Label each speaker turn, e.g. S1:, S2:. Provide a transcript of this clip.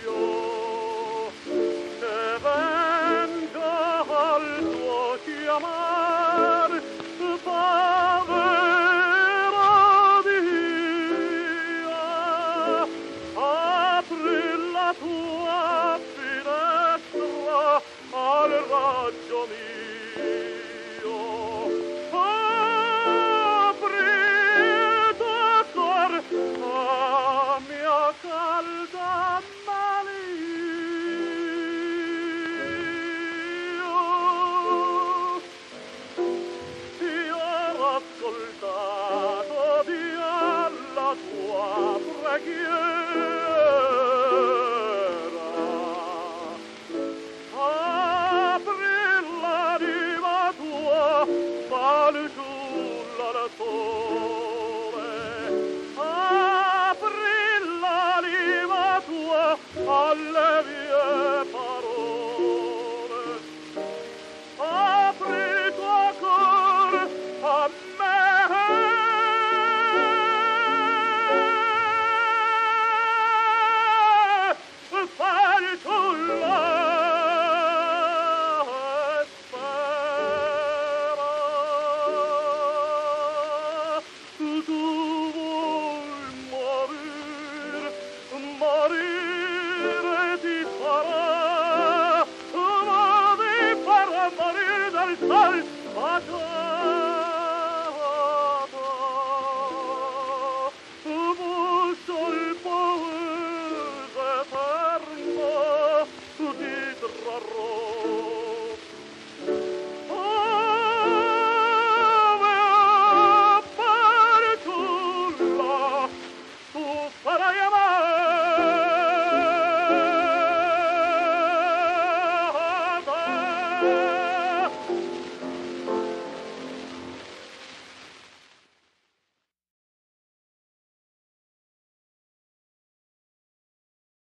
S1: mio alla tua 八十